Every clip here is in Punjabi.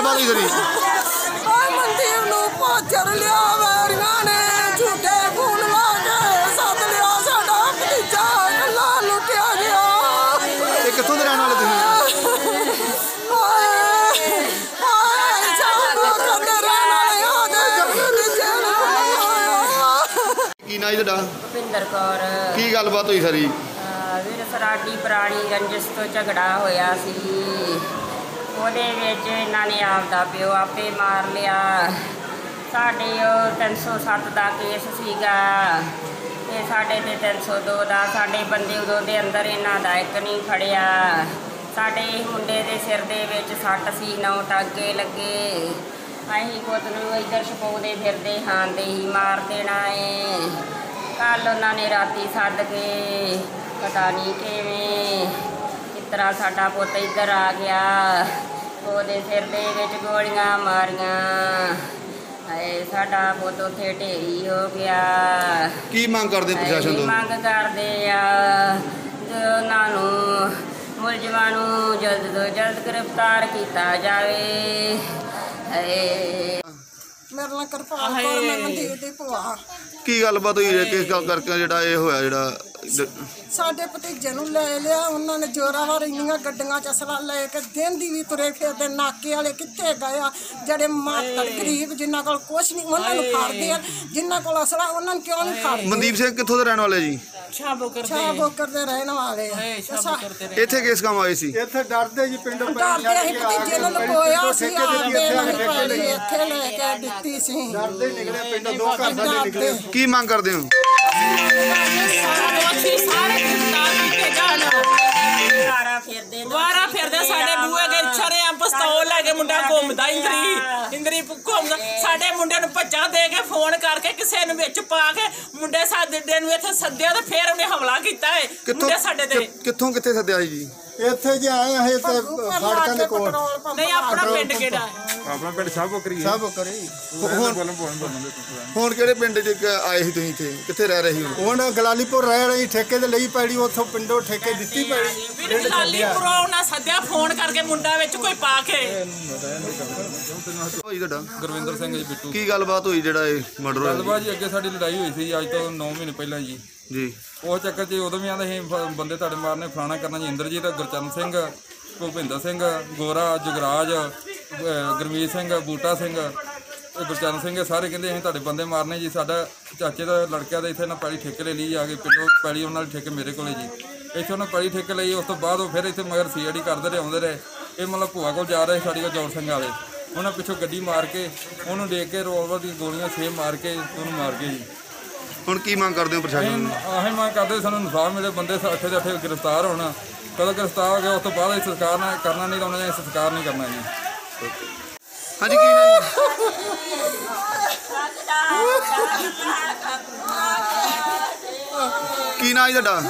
ਗੱਲਬਾਤ ਹੋਈ ਤੇਰੀ ਓਏ ਮਨਦੀਪ ਨੂੰ ਪਾਚਰ ਲਿਆ ਵੈਰੀਆਂ ਨੇ ਝੂਠੇ ਫੋਨ ਲਾ ਕੇ ਸੱਦ ਲਿਆ ਸਾਡਾ ਭਤੀਜਾ ਕੱਲਾ ਲੁੱਟਿਆ ਗਿਆ। ਇਹ ਕਿੱਥੋਂ ਦੇ ਰਹਿਣ ਵਾਲੇ ਤੁਸੀਂ? ਓਏ ਓਏ ਸਾਡਾ ਕੰਦੇ ਰਹਿਣ ਵਾਲੇ ਆ ਦੇ ਭਤੀਜੇ ਨੂੰ ਫੜਾਇਆ। ਕੀ ਨਾਂ ਜੀ ਤੁਹਾਡਾ? ਭੁਪਿੰਦਰ ਕੌਰ। ਕੀ ਗੱਲਬਾਤ ਹੋਈ ਸਾਰੀ? ਅਹ ਵੀਰ ਸਰਾਡੀ ਪੁਰਾਣੀ ਰੰਜਿਸ਼ ਤੋਂ ਝਗੜਾ ਹੋਇਆ ਸੀ। ਉਹਦੇ ਵਿੱਚ ਇਹਨਾਂ ਨੇ ਆਪਦਾ ਪਿਓ ਆਪੇ ਮਾਰ ਲਿਆ। ਸਾਡੇ ਉਹ 307 ਦਾ ਕੇਸ ਸੀਗਾ ਤੇ ਸਾਡੇ ਤੇ 302 ਦਾ ਸਾਡੇ ਬੰਦੇ ਉਦੋਂ ਦੇ ਅੰਦਰ ਇਹਨਾਂ ਦਾ ਇੱਕ ਨਹੀਂ ਫੜਿਆ ਸਾਡੇ ਮੁੰਡੇ ਦੇ ਸਿਰ ਦੇ ਵਿੱਚ ਸੱਟ ਸੀ, ਨੌ ਟਾਗੇ ਲੱਗੇ। ਅਸੀਂ ਖੁਦ ਨੂੰ ਇੱਧਰ ਛਪਾਉਂਦੇ ਫਿਰਦੇ ਹਾਂ, ਤੇ ਹੀ ਮਾਰ ਦੇਣਾ ਏ। ਕੱਲ ਉਹਨਾਂ ਨੇ ਰਾਤੀ ਸੱਦ ਕੇ ਪਤਾ ਨਹੀਂ ਕਿਵੇਂ ਤਰ੍ਹਾਂ ਸਾਡਾ ਪੁੱਤ ਇੱਧਰ ਆ ਗਿਆ। ਉਹਦੇ ਸਿਰ ਦੇ ਵਿੱਚ ਗੋਲੀਆਂ ਮਾਰੀਆਂ। ਹਾਏ ਸਾਡਾ ਪੁੱਤ ਉੱਥੇ ਢੇਰੀ ਹੋ ਗਿਆ। ਕੀ ਮੰਗ ਕਰਦੇ ਪ੍ਰਸ਼ਾਸਨ ਤੋਂ? ਮੰਗ ਕਰਦੇ ਆ? ਜੋ ਉਹਨਾਂ ਨੂੰ ਮੁਲਜ਼ਮਾਂ ਨੂੰ ਜਲਦ ਤੋਂ ਜਲਦ ਗ੍ਰਿਫਤਾਰ ਕੀਤਾ ਜਾਵੇ। ਹਾਏ। ਮੇਰੇ ਨਾਲ ਕਿਰਪਾਨ ਕਰ ਮੈਂ ਮਨਦੀਪ ਦੀ ਭੂਆ। ਕੀ ਗੱਲਬਾਤ ਹੋਈ ਹੈ ਕਿਸ ਗੱਲ ਕਰਕੇ ਜਿਹੜਾ ਇਹ ਹੋਇਆ ਜਿਹੜਾ ਸਾਡੇ ਭਤੀਜੇ ਨੂੰ ਲੈ ਲਿਆ ਉਹਨਾਂ ਨੇ ਜੋਰਾਵਰ ਇੰਨੀਆਂ ਗੱਡੀਆਂ ਚ ਅਸਲਾ ਲੈ ਕੇ ਦਿਨ ਦੀ ਵੀ ਤੁਰੇ ਫਿਰਦੇ ਨਾਕੇ ਵਾਲੇ ਕਿੱਥੇ ਗਏ ਆ? ਜਿਹੜੇ ਮਾਤੜ ਗਰੀਬ ਜਿਨ੍ਹਾਂ ਕੋਲ ਕੁਛ ਨਹੀਂ ਉਹਨਾਂ ਨੂੰ ਫੜਦੇ ਆ। ਜਿਨ੍ਹਾਂ ਕੋਲ ਅਸਲਾ ਉਹਨਾਂ ਨੂੰ ਕਿਉਂ ਨਹੀਂ ਫੜਦੇ? ਮਨਦੀਪ ਸਿੰਘ ਕਿੱਥੋਂ ਦੇ ਰਹਿਣ ਵਾਲੇ ਜੀ? ਛਾ ਬੋਕਰ ਦੇ ਰਹਿਣ ਵਾਲੇ ਆ। ਇੱਥੇ ਕਿਸ ਕੰਮ ਆਏ ਸੀ? ਇੱਥੇ ਡਰਦੇ ਜੀ ਪਿੰਡੋਂ ਭਤੀਜੇ ਨੂੰ ਸੀ ਆਪੇ ਨਹੀਂ ਪਾਈ ਇੱਥੇ ਲੈ ਕੇ ਦਿੱਤੀ ਸੀ। ਡਰਦੇ ਨਿਕਲੇ ਪਿੰਡੋਂ ਦੋ ਘਰ ਸਾਡੇ ਨਿਕਲੇ ਕੀ ਮੰਗ ਕਰਦੇ ਹੋ? ਵਾਰਾ ਫਿਰਦੇ ਸਾਡੇ ਬੂਏ ਦੇ ਛਰਿਆਂ ਪਿਸਤੌਲ ਲੈ ਕੇ ਮੁੰਡਾ ਘੁੰਮਦਾ ਇੰਦਰੀ ਇੰਦਰੀ ਘੁੰਮਦਾ। ਸਾਡੇ ਮੁੰਡੇ ਨੂੰ ਭੱਜਾ ਦੇ ਕੇ ਫੋਨ ਕਰਕੇ ਕਿਸੇ ਨੂੰ ਵਿੱਚ ਪਾ ਕੇ ਮੁੰਡੇ ਸਾਡੇ ਨੂੰ ਇੱਥੇ ਸੱਦਿਆ ਤੇ ਫੇਰ ਉਹਨੇ ਹਮਲਾ ਕੀਤਾ ਹੈ ਮੁੰਡੇ ਸਾਡੇ ਤੇ। ਕਿ- ਕਿੱਥੋਂ ਕਿੱਥੇ ਸੱਦਿਆ ਜੀ? ਇੱਥੇ ਜੇ ਆਏ ਆ ਇਹ ਤੇ ਫਾੜਕਾਂ ਦੇ ਕੋਲ। ਨਹੀਂ ਆਪਣਾ ਪਿੰਡ ਕਿਹੜਾ? ਹੈ ਆਪਣਾ ਪਿੰਡ ਸਭ ਕਰੀ ਸਭ ਕਰੇ ਹੁਣ ਬੋਲਣ ਬੋਲਣ ਬੋਲਣ ਹੁਣ ਕਿਹੜੇ ਪਿੰਡ 'ਚ ਕ- ਆਏ ਸੀ ਤੁਸੀਂ ਇੱਥੇ? ਕਿੱਥੇ ਰਹਿ ਰਹੇ ਸੀ ਹੁਣ? ਹੁਣ ਗਲਾਲੀਪੁਰ ਰਹਿ ਰਹੀ ਠੇਕੇ ਤੇ ਲਈ ਪੈੜੀ ਉੱਥੋਂ ਪਿੰਡੋਂ ਠੇਕੇ ਦਿੱਤੀ ਪੈੜੀ। ਵੀਰ ਲਾਲੀਪੁਰੋਂ ਉਹਨਾਂ ਸੱਦਿਆ ਫੋਨ ਕਰਕੇ ਮੁੰਡਾ ਵਿੱਚ ਕੋਈ ਪਾ ਕੇ। ਹੋਈ ਤੁਹਾਡਾ? ਗੁਰਵਿੰਦਰ ਸਿੰਘ ਜੀ ਬਿੱਟੂ। ਕੀ ਗੱਲਬਾਤ ਹੋਈ ਜਿਹੜਾ ਇਹ ਮਰਡਰ ਹੋਇਆ? ਗੱਲਬਾਤ ਜੀ ਅੱਗੇ ਸਾਡੀ ਲੜਾਈ ਹੋਈ ਸੀ ਅੱਜ ਤੋਂ 9 ਮਹੀਨੇ ਪਹਿਲਾਂ ਜੀ। ਜੀ। ਉਹ ਚੱਕਰ 'ਚ ਉਦੋਂ ਵੀ ਆਂਦੇ ਸੀ, ਫ- ਬੰਦੇ ਤੁਹਾਡੇ ਮਾਰਨੇ, ਫਲਾਣਾ ਕਰਨਾ ਜੀ, ਇੰਦਰਜੀਤ, ਗੁਰਚਰਨ ਸਿੰਘ, ਭੁਪਿੰਦਰ ਸਿੰਘ, ਗੋਰਾ, ਜੁਗਰਾਜ, ਅਹ, ਗੁਰਮੀਤ ਸਿੰਘ, ਬੂਟਾ ਸਿੰਘ, ਇਹ ਗੁਰਚਰਨ ਸਿੰਘ, ਇਹ ਸਾਰੇ ਕਹਿੰਦੇ ਅਸੀਂ ਤੁਹਾਡੇ ਬੰਦੇ ਮਾਰਨੇ ਜੀ, ਸਾਡਾ ਚਾਚੇ ਦਾ ਲੜਕਿਆ ਦਾ ਇੱਥੇ ਨਾ ਪਹਿਲੀ ਠੇਕੇ ਲੈ ਲਈ ਆ ਕੇ, ਪਿੰਡੋਂ ਪਹਿਲੀ ਉਹਨਾਂ ਦੀ ਠੇਕੇ ਮੇਰੇ ਕੋਲੇ ਜੀ। ਇੱਥੇ ਉਹਨਾਂ ਪਹਿਲੀ ਠੇਕੇ ਲਈ, ਉਸ ਤੋਂ ਬਾਅਦ ਉਹ ਫਿਰ ਇੱਥੇ ਮਗਰ ਸੀਆਈਡੀ ਕਰਦੇ ਰਹੇ, ਆਉਂਦੇ ਰਹੇ। ਇਹ ਮਤਲਬ ਭੂਆ ਕੋਲ ਜਾ ਰਹੇ ਸਾਡੀ ਕੋਲ ਜੌਰ ਸਿੰਘ ਵਾਲੇ। ਉਹਨਾਂ ਪਿੱਛੋਂ ਗੱਡੀ ਮਾਰ ਕੇ, ਉਹਨੂੰ ਦੇਖ ਕੇ ਰਿਵਾਲਵਰ ਦੀ ਗੋਲੀਆਂ ਛੇ ਮਾਰ ਕੇ, ਉਹਨੂੰ ਮਾਰ ਗਏ ਜੀ। ਹੁਣ ਕੀ ਮੰਗ ਕਰਦੇ ਹੋ ਪ੍ਰਸ਼ਾਸਨ ਤੋਂ ਆਹੀ ਮੰਗ ਕਰਦੇ ਸਾਨੂੰ ਇਨਸਾਫ ਮਿਲੇ ਬੰਦੇ ਅੱਠੇ ਦੇ ਗ੍ਰਿਫਤਾਰ ਹੋਣ। ਕਦੋਂ ਗ੍ਰਿਫਤਾਰ ਹੋ ਗਿਆ ਉਸ ਤੋਂ ਬਾਅਦ ਇਹ ਸਰਕਾਰ ਨੇ ਕਰਨਾ ਨਹੀਂ ਤਾਂ ਉਹਨਾਂ ਨੇ ਸਰਕਾਰ ਨਹੀਂ ਕਰਨਾ ਜੀ। ਹਾਂਜੀ ਕੀ ਨਾਂ ਜੀ? ਕੀ ਨਾਂ ਜੀ ਤੁਹਾਡਾ?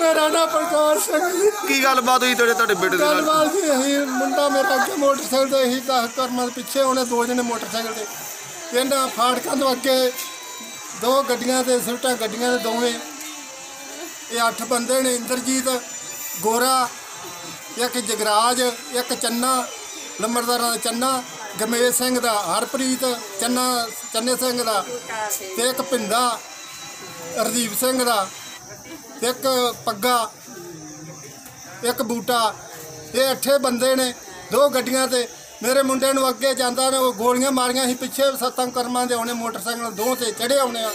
ਮੇਰਾ ਨਾਮ ਪ੍ਰਕਾਸ਼ ਸਿੰਘ ਜੀ। ਕੀ ਗੱਲਬਾਤ ਹੋਈ ਤੁਹਾਡੇ ਤੁਹਾਡੇ ਬੇਟੇ ਦੇ ਨਾਲ? ਗੱਲਬਾਤ ਜੀ ਅਸੀਂ ਮੁੰਡਾ ਮੇਰਾ ਅੱਗੇ ਮੋਟਰਸਾਈਕਲ ਤੇ ਇਹੀ ਕਾ ਕਰਮਾਂ ਦੇ ਪਿੱਛੇ ਉਹਨੇ ਦੋ ਜਣੇ ਮੋਟਰਸਾਈਕਲ ਤੇ ਇਹਨਾਂ ਫਾੜਕਾਂ ਤੋਂ ਅੱਗੇ ਦੋ ਗੱਡੀਆਂ ਤੇ ਸਿਫਟਾਂ ਗੱਡੀਆਂ ਦੇ ਦੋਵੇਂ। ਇਹ ਅੱਠ ਬੰਦੇ ਨੇ, ਇੰਦਰਜੀਤ, ਗੋਰਾ, ਇੱਕ ਜਗਰਾਜ, ਇੱਕ ਚੰਨਾ ਲੰਬੜਦਾਰਾਂ ਦਾ ਚੰਨਾ ਗਮੇਸ਼ ਸਿੰਘ ਦਾ, ਹਰਪ੍ਰੀਤ, ਚੰਨਾ, ਚੰਨੇ ਸਿੰਘ ਦਾ ਤੇ ਇੱਕ ਪਿੰਦਾ ਹਰਦੀਪ ਸਿੰਘ ਦਾ ਇੱਕ ਪੱਗਾ, ਇੱਕ ਬੂਟਾ। ਇਹ ਅੱਠੇ ਬੰਦੇ ਨੇ ਦੋ ਗੱਡੀਆਂ ਤੇ ਮੇਰੇ ਮੁੰਡੇ ਨੂੰ ਅੱਗੇ ਜਾਂਦਾ ਨੇ, ਉਹ ਗੋਲੀਆਂ ਮਾਰੀਆਂ ਸੀ, ਪਿੱਛੇ ਸੱਤਾਂ ਕਰਮਾਂ ਦੇ ਆਉਣੇ, ਮੋਟਰਸਾਈਕਲ ਦੋ ਤੇ ਚੜੇ ਆਉਣੇ ਆ।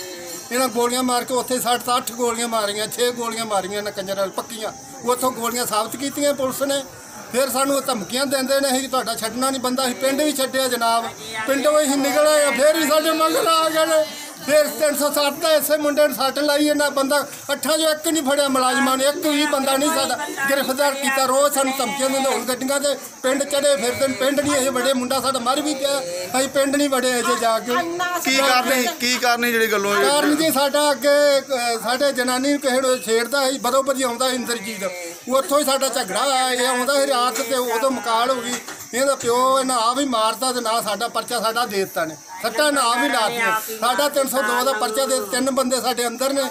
ਇਹਨਾਂ ਗੋਲੀਆਂ ਮਾਰ ਕੇ ਉੱਥੇ ਸੱਠ ਤਾਂ ਅੱਠ ਗੋਲੀਆਂ ਮਾਰੀਆਂ 6 ਗੋਲੀਆਂ ਮਾਰੀਆਂ ਇਹਨਾਂ ਕੰਜਰਾਂ ਨਾਲ ਪੱਕੀਆਂ। ਉੱਥੋਂ ਗੋਲੀਆਂ ਸਾਬਤ ਕੀਤੀਆਂ ਪੁਲਿਸ ਨੇ। ਫਿਰ ਸਾਨੂੰ ਧਮਕੀਆਂ ਦਿੰਦੇ ਨੇ ਅਸੀਂ ਤੁਹਾਡਾ ਛੱਡਣਾ ਨਹੀਂ, ਬੰਦਾ ਅਸੀਂ ਪਿੰਡ ਵੀ ਛੱਡਿਆ ਜਨਾਬ। ਪਿੰਡੋਂ ਅਸੀਂ ਨਿਕਲ ਆਏ ਫਿਰ ਵੀ ਸਾਡੇ ਮਗਰ ਆ ਗਏ ਨੇ। ਫਿਰ 307 ਦਾ ਇਸੇ ਮੁੰਡੇ ਨੂੰ ਸੱਟ ਲਾਈ ਇਹਨਾਂ ਬੰਦਾ ਅੱਠਾਂ ਜੋ ਇੱਕ ਨਹੀਂ ਫੜਿਆ ਮੁਲਾਜ਼ਮਾਂ ਨੇ ਇੱਕ ਵੀ ਬੰਦਾ ਨਹੀਂ ਸਾਡਾ ਗ੍ਰਿਫਤਾਰ ਕੀਤਾ ਰੋਜ਼ ਸਾਨੂੰ ਧਮਕੀਆਂ ਦਿੰਦੇ ਹੁਣ ਗੱਡੀਆਂ ਤੇ ਪਿੰਡ ਚੜੇ ਫਿਰਦੇ ਨੇ ਪਿੰਡ ਨਹੀਂ ਇਹ ਬੜੇ ਮੁੰਡਾ ਸਾਡਾ ਮਰ ਵੀ ਗਿਆ ਅਸੀਂ ਪਿੰਡ ਨਹੀਂ ਵੜੇ ਅਜੇ ਜਾ ਕੇ। ਕੀ ਕਰਨੀ ਕੀ ਕਰਨੀ ਜਿਹੜੀ ਗੱਲੋਂ ਇਹ- ਕਾਰਨ ਜੀ ਸਾਡਾ ਅੱਗੇ ਅਹ, ਸਾਡੇ ਜਨਾਨੀ ਨੂੰ ਕਿਸੇ ਨੂੰ ਛੇੜਦਾ ਸੀ ਬਦੋ ਬਦੀ ਆਉਂਦਾ ਸੀ ਇੰਦਰਜੀਤ। ਉੱਥੋਂ ਹੀ ਸਾਡਾ ਝਗੜਾ ਆਇਆ ਇਹ ਆਉਂਦਾ ਸੀ ਰਾਤ ਤੇ ਉਦੋਂ ਮਕਾਲ ਹੋ ਗਈ ਇਹਦਾ ਪਿਓ ਇਹਨਾਂ ਆ ਵੀ ਮਾਰਤਾ ਤੇ ਨਾ ਸਾਡਾ ਪਰਚਾ ਸਾਡਾ ਦੇ ਦਿੱਤਾ ਨੇ। ਸੱਟਾ ਨਾ ਵੀ ਲਾਤੀਆਂ ਸਾਡਾ 302 ਦਾ ਪਰਚਾ ਦੇ ਤਿੰਨ ਬੰਦੇ ਸਾਡੇ ਅੰਦਰ ਨੇ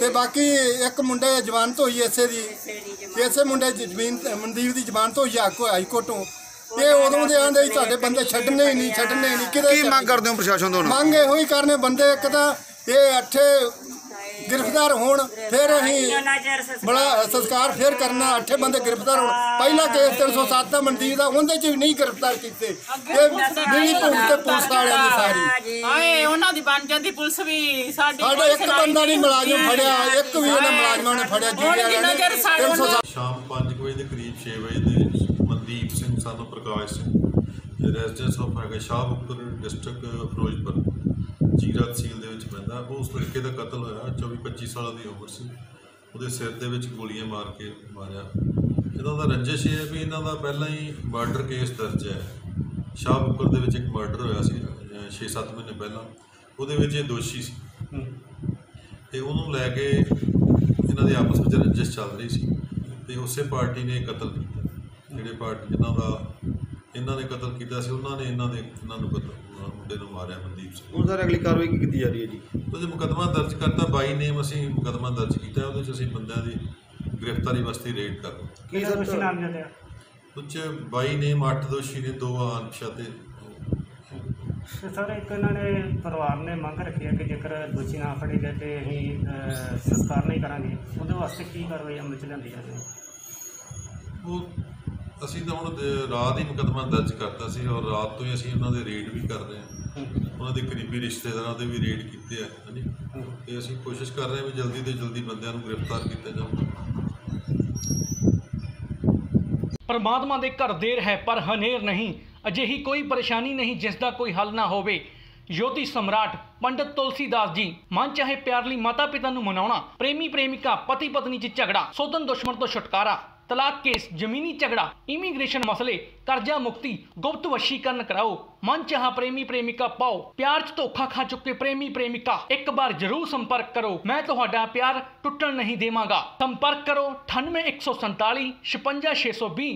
ਤੇ ਬਾਕੀ ਇੱਕ ਮੁੰਡੇ ਜ਼ਮਾਨਤ ਹੋਈ ਇਸੇ ਦੀ। ਇਸੇ ਮੁੰਡੇ ਦੀ ਜ਼ਮੀਨ ਮਨਦੀਪ ਦੀ ਜ਼ਮਾਨਤ ਹੋਈ ਆ ਕੋ ਹਾਈ ਕੋਰਟੋਂ ਇਹ ਉਦੋਂ ਦੇ ਆਂਦੇ ਸੀ ਸਾਡੇ ਬੰਦੇ ਛੱਡਣੇ ਹੀ ਨਹੀਂ ਛੱਡਣੇ ਹੀ ਨਹੀਂ। ਕਿਤੇ ਕੀ ਮੰਗ ਕਰਦੇ ਹੋ ਪ੍ਰਸ਼ਾਸਨ ਤੋਂ ਮੰਗ ਇਹੋ ਹੀ ਕਰਨੇ ਬੰਦੇ ਇੱਕ ਤਾਂ ਇਹ ਅੱਠੇ ਗ੍ਰਿਫਤਾਰ ਹੋਣ ਫਿਰ ਅਸੀਂ ਬੜਾ ਸੰਸਕਾਰ ਫੇਰ ਕਰਨਾ ਅੱਠੇ ਬੰਦੇ ਗ੍ਰਿਫਤਾਰ ਹੋਣ। ਪਹਿਲਾ ਕੇਸ 307 ਦਾ ਮਨਦੀਪ ਦਾ ਉਹਦੇ ਚ ਵੀ ਨਹੀਂ ਗ੍ਰਿਫਤਾਰ ਕੀਤੇ। ਇਹ ਮਿਲੀ ਭੁਗਤ ਤੇ ਪੁਲਿਸ ਵਾਲਿਆਂ ਦੀ ਸਾਰੀ। ਹਾਏ ਉਹਨਾਂ ਦੀ ਬਣ ਜਾਂਦੀ ਪੁਲਿਸ ਵੀ ਸਾਡੀ ਸਾਡੇ ਇੱਕ ਬੰਦਾ ਨਹੀਂ ਮੁਲਾਜ਼ਮ ਫੜਿਆ ਇੱਕ ਵੀ ਉਹਨਾਂ ਮੁਲਾਜ਼ਮਾਂ ਨੇ ਫੜਿਆ ਹੁਣ ਜੀ ਜਿੰਨਾ ਚਿਰ ਸਾਡੇ ਉਹਨੂੰ- 307 ਸ਼ਾਮ 5 ਵਜੇ ਦੇ ਕਰੀਬ 6 ਵਜੇ ਦੇ ਮਨਦੀਪ ਸਿੰਘ ਸਾਨੂੰ ਪ੍ਰਕਾਸ਼ ਸਿੰਘ ਰੈਜ਼ੀਡੈਂਸ ਆਫ ਹੈਗਾ ਡਿਸਟ੍ਰਿਕਟ ਫਿਰੋਜ਼ਪੁਰ। ਜੀਰਾ ਤਹਿਸੀਲ ਦੇ ਵਿੱਚ ਪੈਂਦਾ। ਉਸ ਲੜਕੇ ਦਾ ਕਤਲ ਹੋਇਆ 24 25 ਸਾਲਾਂ ਦੀ ਉਮਰ ਸੀ। ਉਹਦੇ ਸਿਰ ਦੇ ਵਿੱਚ ਗੋਲੀਆਂ ਮਾਰ ਕੇ ਮਾਰਿਆ। ਇਹਨਾਂ ਦਾ ਰੰਜਿਸ਼ ਇਹ ਹੈ ਵੀ ਇਹਨਾਂ ਦਾ ਪਹਿਲਾਂ ਹੀ ਮਰਡਰ ਕੇਸ ਦਰਜ ਹੈ। ਸ਼ਾਹਬੁਕਰ ਦੇ ਵਿੱਚ ਇੱਕ ਮਰਡਰ ਹੋਇਆ ਸੀ 6-7 ਮਹੀਨੇ ਪਹਿਲਾਂ। ਉਹਦੇ ਵਿੱਚ ਇਹ ਦੋਸ਼ੀ ਸੀ। ਤੇ ਉਹਨੂੰ ਲੈ ਕੇ ਇਹਨਾਂ ਦੇ ਆਪਸ ਵਿੱਚ ਰੰਜਿਸ਼ ਚੱਲ ਰਹੀ ਸੀ। ਤੇ ਉਸੇ ਪਾਰਟੀ ਨੇ ਕਤਲ ਕੀਤਾ। ਜਿਹੜੇ ਪਾਰਟੀ ਜਿਨ੍ਹਾਂ ਦਾ ਇਹਨਾਂ ਨੇ ਕਤਲ ਕੀਤਾ ਸੀ ਉਹਨਾਂ ਨੇ ਇਹਨਾਂ ਦੇ ਇਹਨਾਂ ਨੂੰ ਕਤਲ ਅਹ ਮੁੰਡੇ ਨੂੰ ਮਾਰਿਆ ਮਨਦੀਪ ਸਿੰਘ। ਹੁਣ ਸਰ ਅਗਲੀ ਕਾਰਵਾਈ ਕੀ ਕੀਤੀ ਜਾ ਰਹੀ ਹੈ ਜੀ? ਉਹਦੇ ਮੁਕੱਦਮਾ ਦਰਜ ਕਰਤਾ ਬਾਈ ਨੇਮ ਅਸੀਂ ਮੁਕੱਦਮਾ ਦਰਜ ਕੀਤਾ ਉਹਦੇ ਚ ਅਸੀਂ ਬੰਦਿਆਂ ਦੀ ਗ੍ਰਿਫਤਾਰੀ ਵਾਸਤੇ ਰੇਡ ਕਰ ਰਹੇ ਕੀ ਸਰ? ਉਹ 'ਚ ਬਾਈ ਨੇਮ 8 ਦੋਸ਼ੀ ਨੇ ਦੋ ਅਣਪਛਾਤੇ ਤੇ ਸਰ ਇੱਕ ਇਹਨਾਂ ਨੇ ਪਰਿਵਾਰ ਨੇ ਮੰਗ ਰੱਖੀ ਹੈ ਕਿ ਜੇਕਰ ਦੋਸ਼ੀ ਨਾ ਫੜੇ ਗਏ ਤੇ ਅਸੀਂ ਅਹ, ਸੰਸਕਾਰ ਨਹੀਂ ਕਰਾਂਗੇ। ਉਹਦੇ ਵਾਸਤੇ ਕੀ ਕਾਰਵਾਈ ਅਮਲ ਚ ਲਿਆਂਦੀ ਜਾਵੇ? ਉਹ ਅਸੀਂ ਤਾਂ ਹੁਣ ਦੇ- ਰਾਤ ਹੀ ਮੁਕੱਦਮਾ ਦਰਜ ਕਰਤਾ ਸੀ ਔਰ ਰਾਤ ਤੋਂ ਹੀ ਅਸੀਂ ਉਹਨਾਂ ਦੇ ਰੇਡ ਵੀ ਕਰ ਰਹੇ ਹਾਂ। ਉਹਨਾਂ ਦੇ ਕਰੀਬੀ ਰਿਸ਼ਤੇਦਾਰਾਂ ਦੇ ਵੀ ਰੇਡ ਕੀਤੇ ਆ, ਹਾਂਜੀ। ਤੇ ਅਸੀਂ ਕੋਸ਼ਿਸ਼ ਕਰ ਰਹੇ ਹਾਂ ਵੀ ਜਲਦੀ ਤੋਂ ਜਲਦੀ ਬੰਦਿਆਂ ਨੂੰ ਗ੍ਰਿਫਤਾਰ ਕੀਤਾ ਜਾਵੇ। ਪਰਮਾਤਮਾ ਦੇ ਘਰ ਦੇਰ ਹੈ, ਪਰ ਹਨੇਰ ਨਹੀਂ। ਅਜਿਹੀ ਕੋਈ ਪਰੇਸ਼ਾਨੀ ਨਹੀਂ ਜਿਸ ਦਾ ਕੋਈ ਹੱਲ ਨਾ ਹੋਵੇ। ਯੋਧੀ ਸਮਰਾਟ ਪੰਡਤ ਤੁਲਸੀਦਾਸ ਜੀ, ਮਨ ਚਾਹੇ ਪਿਆਰ ਲਈ ਮਾਤਾ ਪਿਤਾ ਨੂੰ ਮਨਾਉਣਾ ਪ੍ਰੇਮੀ ਪ੍ਰੇਮਿਕਾ ਪਤੀ ਪਤਨੀ 'ਚ ਝਗੜਾ ਸੋਧਨ ਦੁਸ਼ਮਣ ਤੋਂ ਛੁਟਕਾਰਾ। ਤਲਾਕ ਕੇਸ, ਜ਼ਮੀਨੀ ਝਗੜਾ ਇਮੀਗ੍ਰੇਸ਼ਨ ਮਸਲੇ, ਕਰਜ਼ਾ ਮੁਕਤੀ, ਗੁਪਤ ਵਸ਼ੀਕਰਨ ਕਰਾਓ, ਮਨ ਚਾਹਾ ਪ੍ਰੇਮੀ ਪ੍ਰੇਮਿਕਾ ਪਾਓ, ਪਿਆਰ 'ਚ ਧੋਖਾ ਖਾ ਚੁੱਕੇ ਪ੍ਰੇਮੀ ਪ੍ਰੇਮਿਕਾ, ਇੱਕ ਵਾਰ ਜ਼ਰੂਰ ਸੰਪਰਕ ਕਰੋ, ਮੈਂ ਤੁਹਾਡਾ ਪਿਆਰ ਟੁੱਟਣ ਨਹੀਂ ਦੇਵਾਂਗਾ, ਸੰਪਰਕ ਕਰੋ 98147 56620